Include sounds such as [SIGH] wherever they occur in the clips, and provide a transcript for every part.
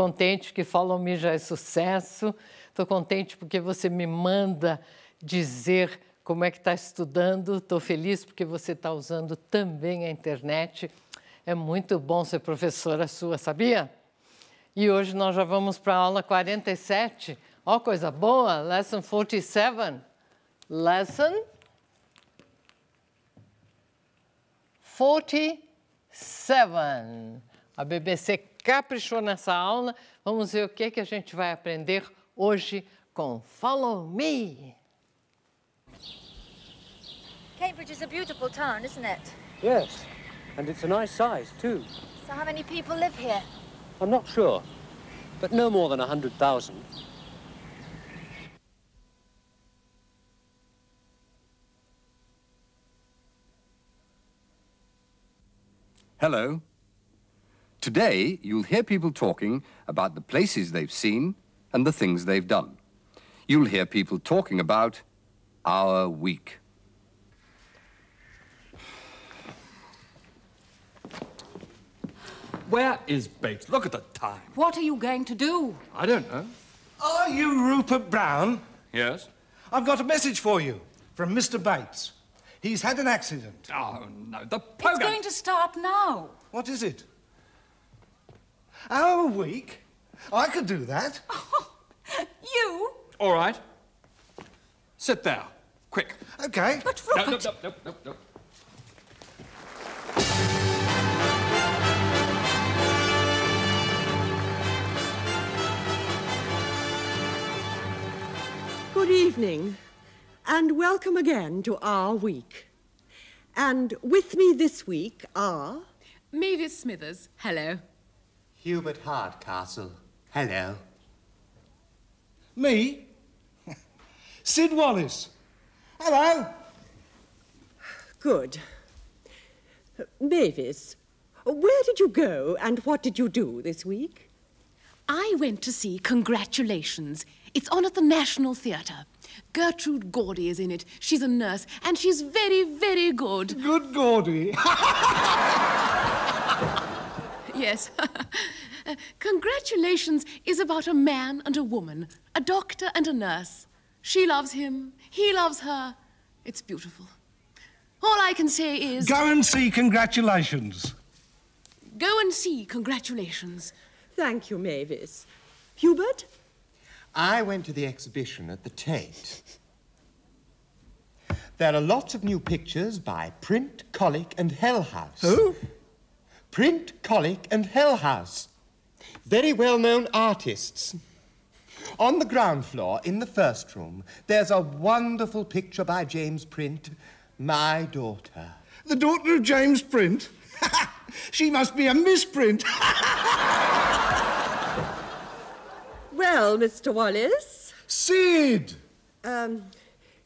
Contente que Follow Me já é sucesso. Estou contente porque você me manda dizer como é que está estudando. Estou feliz porque você está usando também a internet. É muito bom ser professora sua, sabia? E hoje nós já vamos para a aula 47. Ó, oh, coisa boa! Lesson 47. Lesson 47. A BBC caprichou nessa aula. Vamos ver o que, que a gente vai aprender hoje com Follow Me. Cambridge is a beautiful town, isn't it? Yes, and it's a nice size, too. So how many people live here? I'm not sure, but no more than a 100,000. Hello. Today, you'll hear people talking about the places they've seen and the things they've done. You'll hear people talking about our week. Where is Bates? Look at the time. What are you going to do? I don't know. Are you Rupert Brown? Yes? I've got a message for you from Mr. Bates. He's had an accident. Oh, no, the It's program... going to start now. What is it? Our week? I could do that. [LAUGHS] You? All right. Sit there. Quick. Okay. But No, no, no, no, no, no. Good evening, and welcome again to our week. And with me this week are. Mavis Smithers, hello. Hubert Hardcastle. Hello. Me? [LAUGHS] Sid Wallace. Hello. Good. Mavis, where did you go and what did you do this week? I went to see Congratulations. It's on at the National Theatre. Gertrude Gordy is in it. She's a nurse, and she's very, very good. Good Gordy. [LAUGHS] Yes. [LAUGHS] Uh, Congratulations is about a man and a woman, a doctor and a nurse. She loves him, he loves her. It's beautiful. All I can say is Go and see congratulations. go and see Congratulations. Thank you, Mavis. Hubert? I went to the exhibition at the Tate. There are lots of new pictures by Print, Colic, and Hell House. Who? Print, Colic, and Hell House. Very well known artists. On the ground floor, in the first room, there's a wonderful picture by James Print, My Daughter. The daughter of James Print? [LAUGHS] she must be a misprint. [LAUGHS] Well, Mr. Wallace. Sid! Um,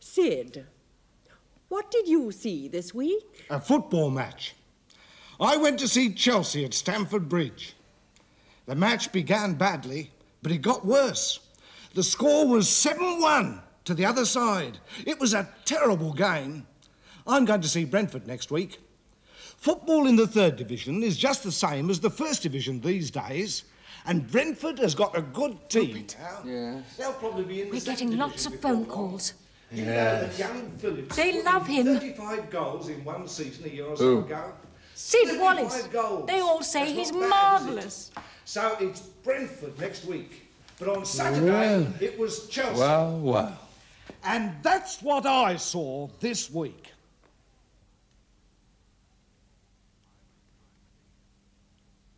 Sid, what did you see this week? A football match. I went to see Chelsea at Stamford Bridge. The match began badly, but it got worse. The score was 7 1 to the other side. It was a terrible game. I'm going to see Brentford next week. Football in the third division is just the same as the first division these days, and Brentford has got a good team. Yes. They'll probably be in We're second getting lots of phone long. calls. You know that young Phillips They love him. 35 goals in one season a year or so Who? ago. Sid Wallace. Goals. They all say That's he's not it? marvellous. So it's Brentford next week. But on Saturday, it was Chelsea. Well, well. And that's what I saw this week.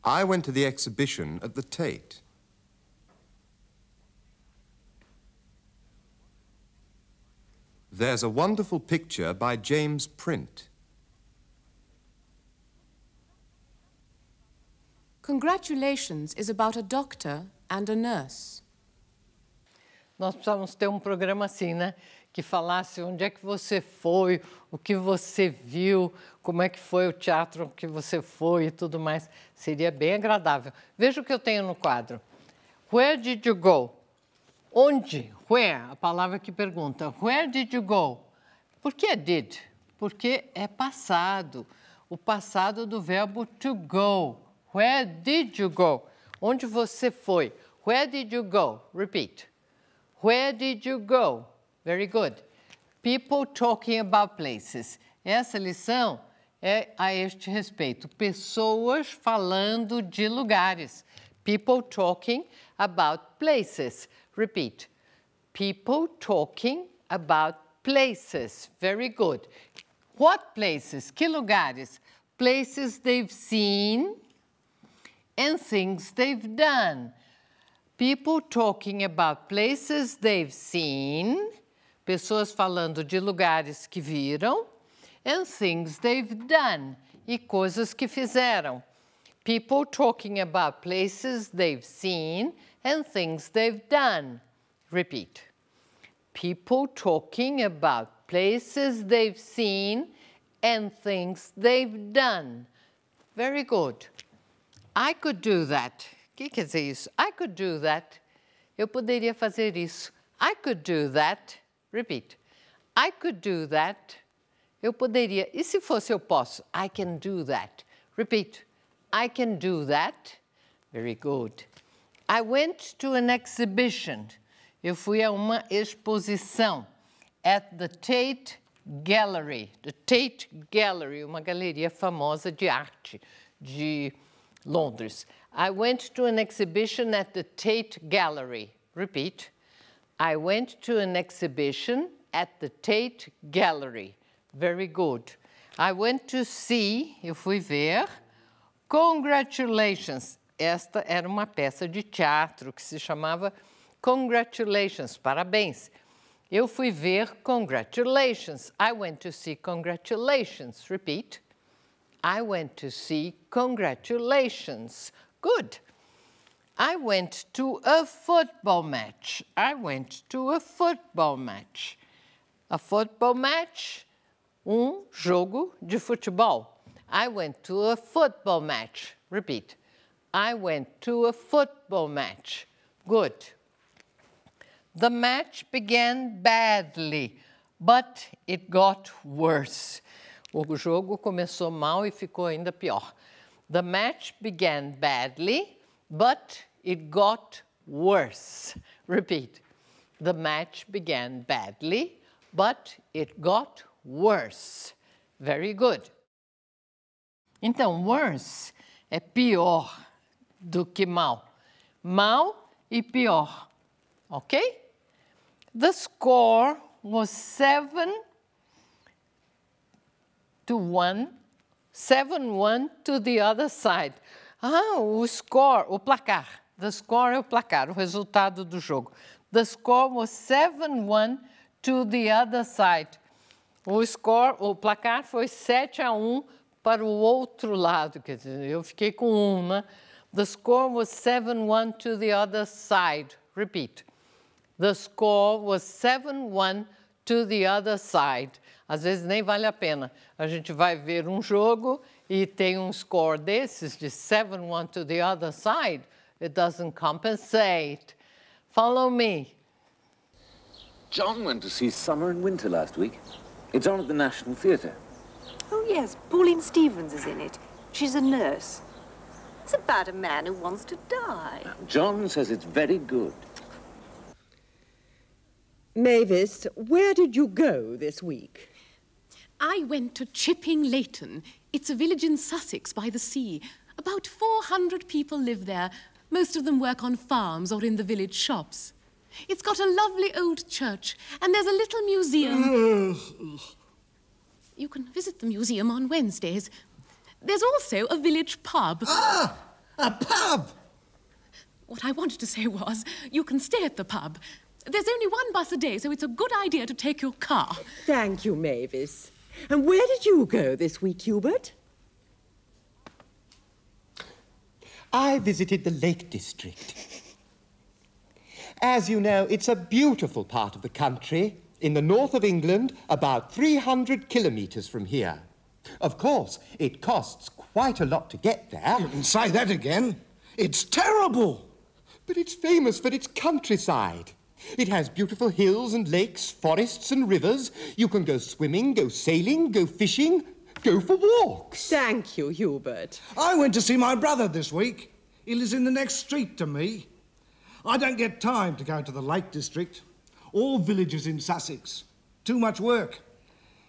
I went to the exhibition at the Tate. There's a wonderful picture by James Print. Congratulations is about a doctor and a nurse. Nós precisávamos ter um programa assim, né? Que falasse onde é que você foi, o que você viu, como é que foi o teatro que você foi e tudo mais. Seria bem agradável. Veja o que eu tenho no quadro. Where did you go? Onde? Where? A palavra que pergunta. Where did you go? Por que did? Porque é passado. O passado do verbo to go. Where did you go? Onde você foi? Where did you go? Repeat. Where did you go? Very good. People talking about places. Essa lição é a este respeito. Pessoas falando de lugares. People talking about places. Repeat. People talking about places. Very good. What places? Que lugares? Places they've seen and things they've done. People talking about places they've seen. Pessoas falando de lugares que viram. And things they've done. E coisas que fizeram. People talking about places they've seen and things they've done. Repeat. People talking about places they've seen and things they've done. Very good. I could do that. O que quer dizer isso? I could do that. Eu poderia fazer isso. I could do that. Repeat. I could do that. Eu poderia. E se fosse eu posso? I can do that. Repeat. I can do that. Very good. I went to an exhibition. Eu fui a uma exposição at the Tate Gallery. The Tate Gallery, uma galeria famosa de arte de Londres. I went to an exhibition at the Tate Gallery. Repeat. I went to an exhibition at the Tate Gallery. Very good. I went to see, eu fui ver, Congratulations. Esta era uma peça de teatro que se chamava Congratulations, parabéns. Eu fui ver Congratulations. I went to see Congratulations. Repeat. I went to see Congratulations. Good. I went to a football match. I went to a football match. A football match, um jogo de futebol. I went to a football match. Repeat. I went to a football match. Good. The match began badly, but it got worse. O jogo começou mal e ficou ainda pior. The match began badly, but it got worse. Repeat. The match began badly, but it got worse. Very good. Então, worse é pior do que mal. Mal e pior. Ok? The score was seven to one, seven one to the other side. Ah, o score, o placar. The score é o placar, o resultado do jogo. The score was 7-1 to the other side. O score, o placar foi 7 a 1 para o outro lado, quer dizer, eu fiquei com um, né? The score was 7-1 to the other side. Repeat. The score was 7-1 to the other side. Às vezes nem vale a pena. A gente vai ver um jogo e tem um score desses de 7-1 to the other side. It doesn't compensate. Follow me. John went to see Summer and Winter last week. It's on at the National Theatre. Oh, yes. Pauline Stevens is in it. She's a nurse. It's about a man who wants to die. John says it's very good. Mavis, where did you go this week? I went to Chipping Leighton. It's a village in Sussex by the sea. About 400 people live there. Most of them work on farms or in the village shops. It's got a lovely old church, and there's a little museum. [SIGHS] you can visit the museum on Wednesdays. There's also a village pub. [GASPS] Ah! A pub! What I wanted to say was, you can stay at the pub. There's only one bus a day, so it's a good idea to take your car. Thank you, Mavis. And where did you go this week, Hubert? I visited the Lake District. As you know, it's a beautiful part of the country, in the north of England, about 300 kilometres from here. Of course, it costs quite a lot to get there. You can say that again. It's terrible. But it's famous for its countryside. It has beautiful hills and lakes, forests and rivers. You can go swimming, go sailing, go fishing, go for walks. Thank you, Hubert. I went to see my brother this week. He lives in the next street to me. I don't get time to go to the Lake District. All villages in Sussex. Too much work.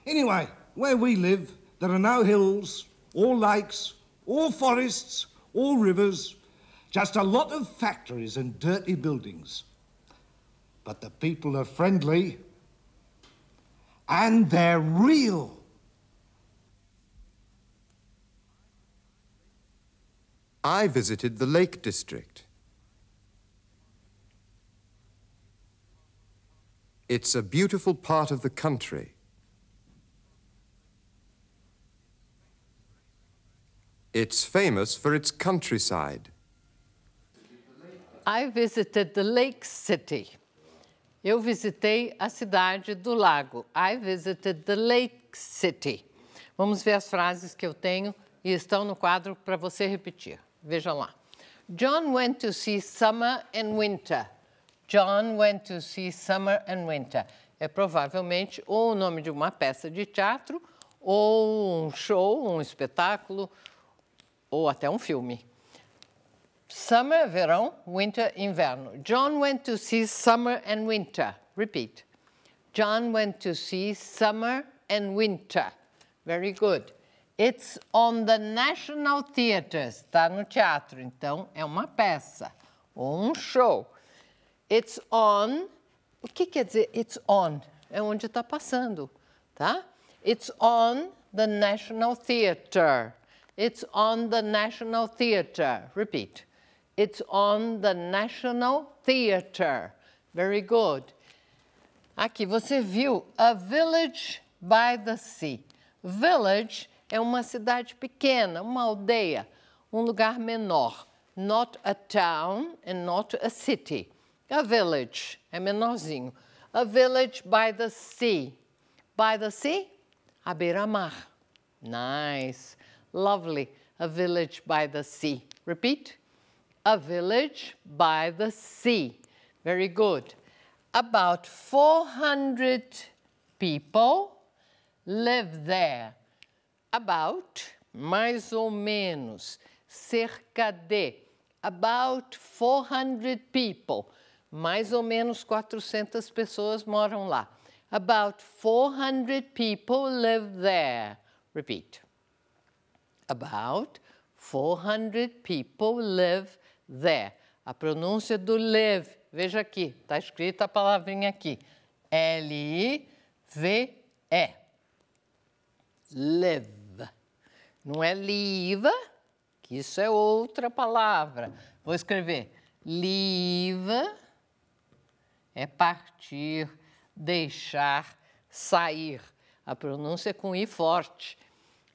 Anyway, where we live, there are no hills, or lakes, or forests, or rivers, just a lot of factories and dirty buildings. But the people are friendly, and they're real. I visited the Lake District. It's a beautiful part of the country. It's famous for its countryside. I visited the Lake City. Eu visitei a cidade do lago. I visited the Lake City. Vamos ver as frases que eu tenho e estão no quadro para você repetir. Veja lá. John went to see summer and winter. John went to see summer and winter. É provavelmente ou o nome de uma peça de teatro, ou um show, um espetáculo, ou até um filme. Summer, verão, winter, inverno. John went to see summer and winter. Repeat. John went to see summer and winter. Very good. It's on the National Theatre. Está no teatro, então é uma peça ou um show. It's on. O que quer dizer it's on? É onde está passando, tá? It's on the National Theatre. It's on the National Theatre. Repeat. It's on the National Theatre. Very good. Aqui você viu a village by the sea. Village é uma cidade pequena, uma aldeia, um lugar menor. Not a town and not a city. A village é menorzinho. A village by the sea. By the sea? A beira-mar. Nice. Lovely. A village by the sea. Repeat. A village by the sea. Very good. About 400 people live there. About, mais ou menos, cerca de. About 400 people. Mais ou menos 400 pessoas moram lá. About 400 people live there. Repeat. About 400 people live there. A pronúncia do live, veja aqui, está escrita a palavrinha aqui. L-I-V-E. Live. Não é live, que isso é outra palavra. Vou escrever live é partir, deixar, sair. A pronúncia é com i forte.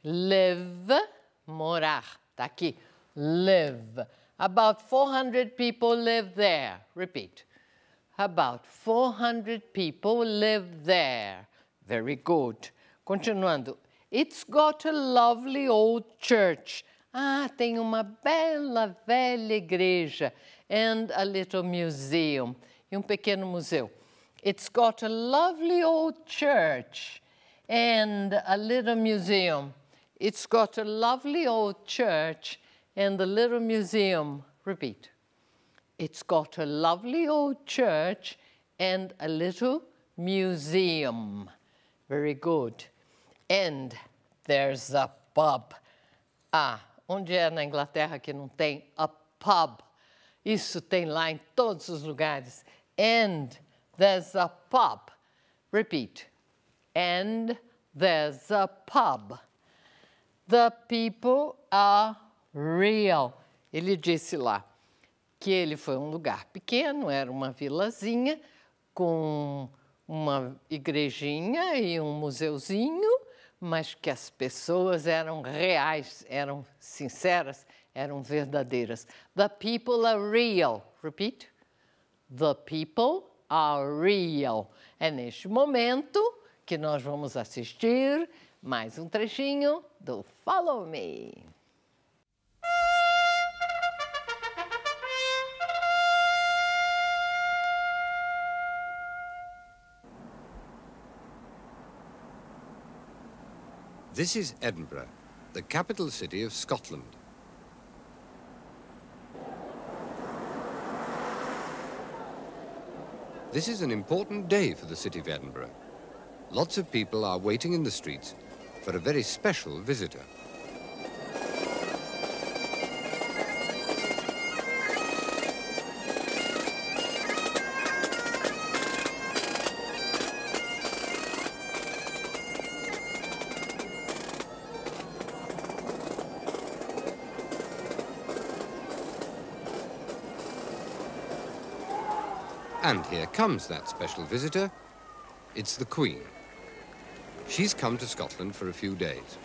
Live, morar. Está aqui. Live. About 400 people live there. Repeat. About 400 people live there. Very good. Continuando. It's got a lovely old church. Ah, tem uma bela velha igreja. And a little museum. E um pequeno museu. It's got a lovely old church and a little museum. It's got a lovely old church and the little museum. Repeat. It's got a lovely old church and a little museum. Very good. And there's a pub. Ah, onde é na Inglaterra que não tem a pub? Isso tem lá em todos os lugares. And there's a pub. Repeat. And there's a pub. The people are real. Ele disse lá que ele foi um lugar pequeno, era uma vilazinha com uma igrejinha e um museuzinho, mas que as pessoas eram reais, eram sinceras, eram verdadeiras. The people are real. Repeat. The people are real. É neste momento que nós vamos assistir mais um trechinho do Follow Me. This is Edinburgh, the capital city of Scotland. This is an important day for the city of Edinburgh. Lots of people are waiting in the streets for a very special visitor. Comes that special visitor. It's the Queen. She's come to Scotland for a few days.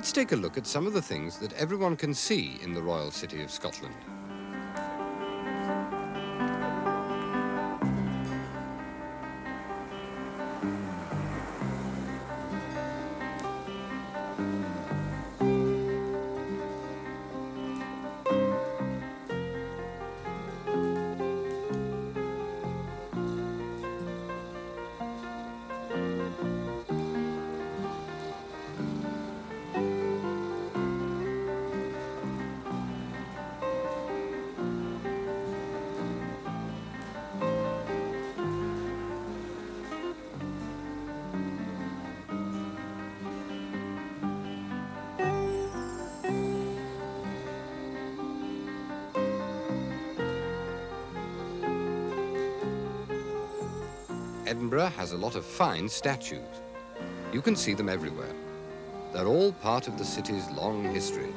Let's take a look at some of the things that everyone can see in the Royal City of Scotland. Edinburgh has a lot of fine statues. You can see them everywhere. They're all part of the city's long history.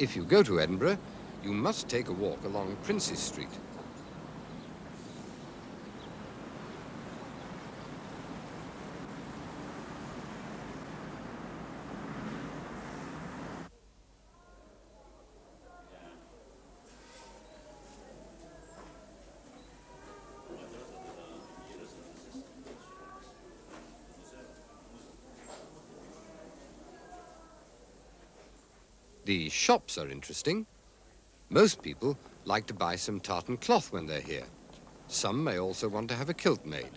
If you go to Edinburgh, you must take a walk along Princes Street. The shops are interesting. Most people like to buy some tartan cloth when they're here. Some may also want to have a kilt made.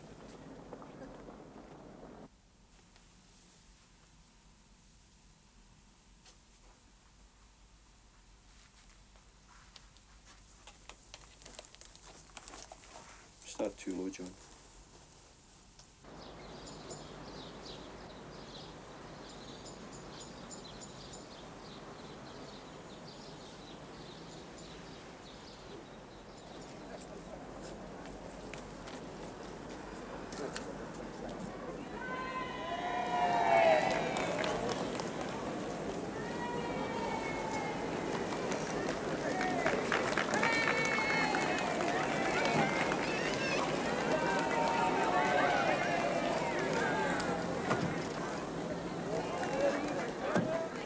Start too low, John.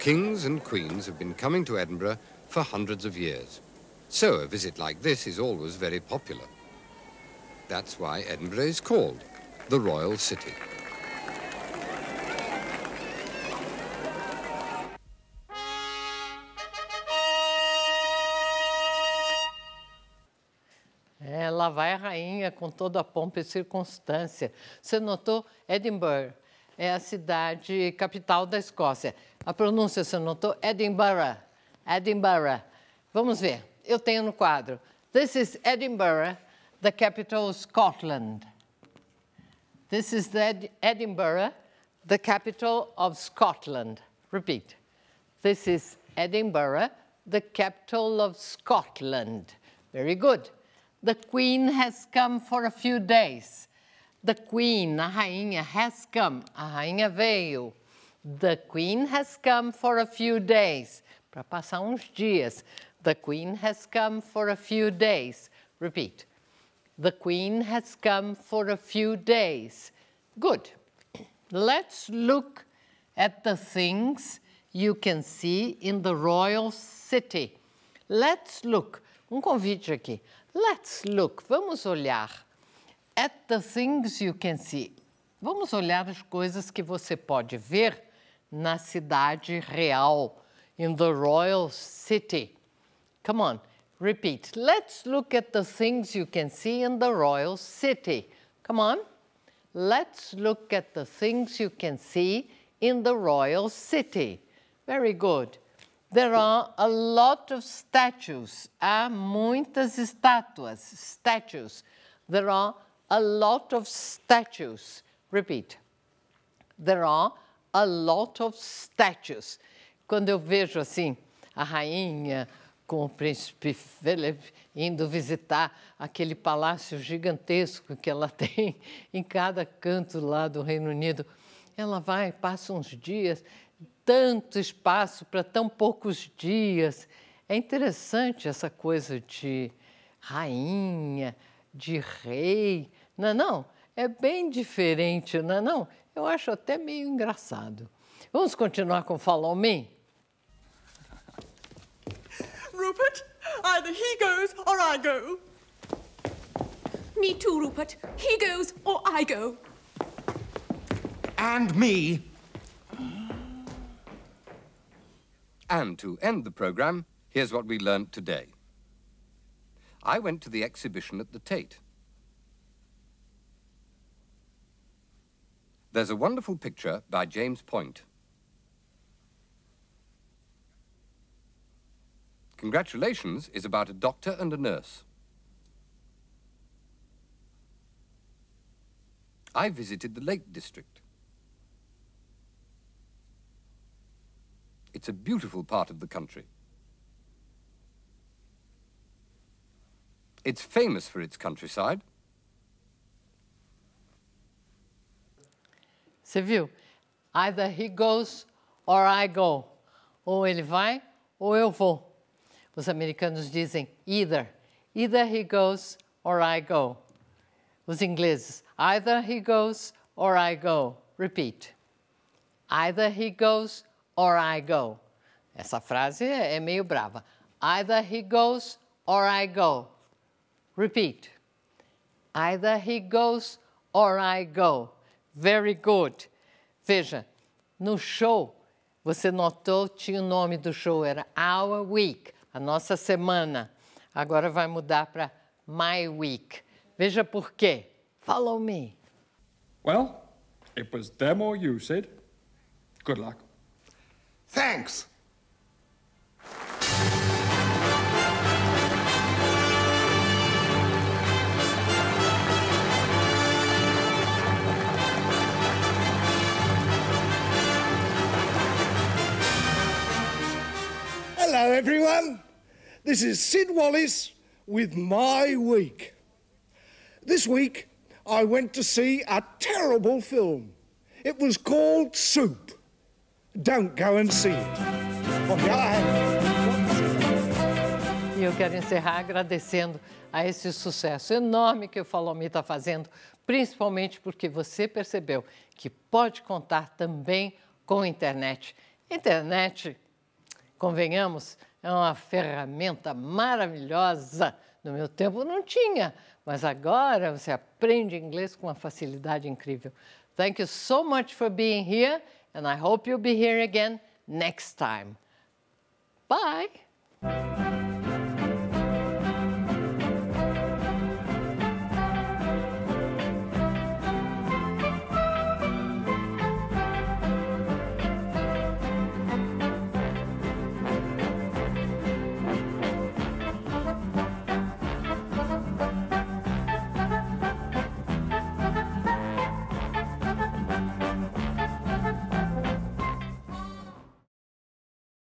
Kings and queens have been coming to Edinburgh for hundreds of years. So a visit like this is always very popular. That's why Edinburgh is called the Royal City. Lá vai rainha com toda a pompa e circunstância. Você notou? Edinburgh é a cidade capital da Escócia. A pronúncia, você notou? Edinburgh. Edinburgh. Vamos ver. Eu tenho no quadro. This is Edinburgh, the capital of Scotland. This is Ed Edinburgh, the capital of Scotland. Repeat. This is Edinburgh, the capital of Scotland. Very good. The Queen has come for a few days. The Queen, a rainha, has come. A rainha veio. The Queen has come for a few days. Para passar uns dias. The Queen has come for a few days. Repeat. The Queen has come for a few days. Good. Let's look at the things you can see in the royal city. Let's look. Um convite aqui. Let's look. Vamos olhar at the things you can see. Vamos olhar as coisas que você pode ver na cidade real, in the royal city. Come on, repeat. Let's look at the things you can see in the royal city. Come on. Let's look at the things you can see in the royal city. Very good. There are a lot of statues. Há muitas estátuas, statues. There are a lot of statues. Repeat. There are a lot of statues. Quando eu vejo assim a rainha com o príncipe Philip indo visitar aquele palácio gigantesco que ela [LAUGHS] tem em cada canto lá do Reino Unido, ela vai, passa uns dias, tanto espaço para tão poucos dias. É interessante essa coisa de rainha, de rei. Não, é não, é bem diferente, não, é não. Eu acho até meio engraçado. Vamos continuar com Follow Me? Rupert, either he goes or I go. Me too, Rupert. He goes or I go. And me. And to end the programme, here's what we learned today. I went to the exhibition at the Tate. There's a wonderful picture by James Print. Congratulations is about a doctor and a nurse. I visited the Lake District. It's a beautiful part of the country. It's famous for its countryside. Você viu? Either he goes or I go. Ou ele vai ou eu vou. Os americanos dizem either. Either he goes or I go. Os ingleses, either he goes or I go. Repeat. Either he goes or I go. Essa frase é meio brava. Either he goes or I go. Repeat. Either he goes or I go. Very good. Veja, no show, você notou, tinha o nome do show, era Our Week, a nossa semana. Agora vai mudar para My Week. Veja por quê. Follow me. Well, it was them or you, Sid. Good luck. Thanks. Hello, everyone. This is Sid Wallace with My Week. This week, I went to see a terrible film. It was called Soup. Don't go and see it. E eu quero encerrar agradecendo a esse sucesso enorme que o Follow Me está fazendo, principalmente porque você percebeu que pode contar também com a internet. Internet, convenhamos, é uma ferramenta maravilhosa. No meu tempo não tinha, mas agora você aprende inglês com uma facilidade incrível. Thank you so much for being here, and I hope you'll be here again next time. Bye.